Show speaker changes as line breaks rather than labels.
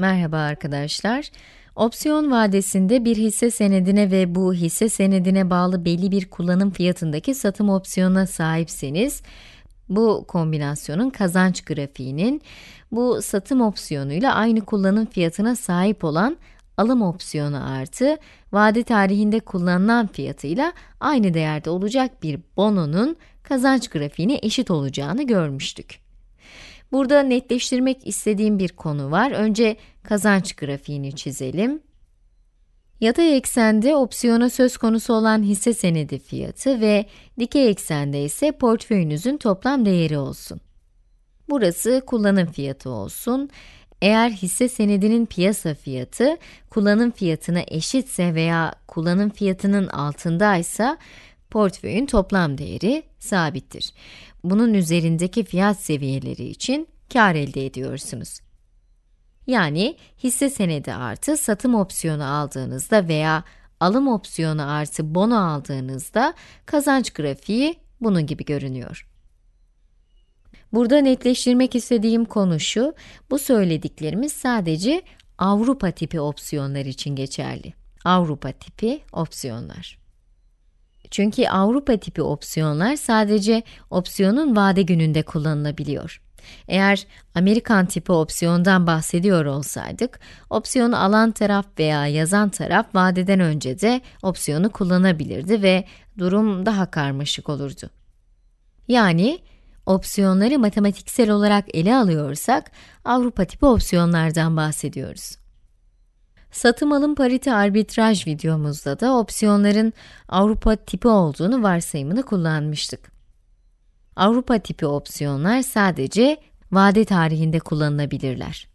Merhaba arkadaşlar. Opsiyon vadesinde bir hisse senedine ve bu hisse senedine bağlı belli bir kullanım fiyatındaki satım opsiyonuna sahipseniz, bu kombinasyonun kazanç grafiğinin, bu satım opsiyonuyla aynı kullanım fiyatına sahip olan alım opsiyonu artı, vade tarihinde kullanılan fiyatıyla aynı değerde olacak bir bononun kazanç grafiğine eşit olacağını görmüştük. Burada netleştirmek istediğim bir konu var. Önce kazanç grafiğini çizelim. Yatay eksende opsiyona söz konusu olan hisse senedi fiyatı ve dikey eksende ise portföyünüzün toplam değeri olsun. Burası kullanım fiyatı olsun. Eğer hisse senedinin piyasa fiyatı kullanım fiyatına eşitse veya kullanım fiyatının altındaysa portföyün toplam değeri sabittir. Bunun üzerindeki fiyat seviyeleri için kar elde ediyorsunuz. Yani hisse senedi artı satım opsiyonu aldığınızda veya alım opsiyonu artı bono aldığınızda kazanç grafiği bunun gibi görünüyor. Burada netleştirmek istediğim konu şu, bu söylediklerimiz sadece Avrupa tipi opsiyonlar için geçerli. Avrupa tipi opsiyonlar. Çünkü Avrupa tipi opsiyonlar sadece opsiyonun vade gününde kullanılabiliyor. Eğer Amerikan tipi opsiyondan bahsediyor olsaydık, opsiyonu alan taraf veya yazan taraf vadeden önce de opsiyonu kullanabilirdi ve durum daha karmaşık olurdu. Yani, opsiyonları matematiksel olarak ele alıyorsak, Avrupa tipi opsiyonlardan bahsediyoruz. Satım alım parite arbitraj videomuzda da opsiyonların Avrupa tipi olduğunu varsayımını kullanmıştık. Avrupa tipi opsiyonlar sadece vade tarihinde kullanılabilirler.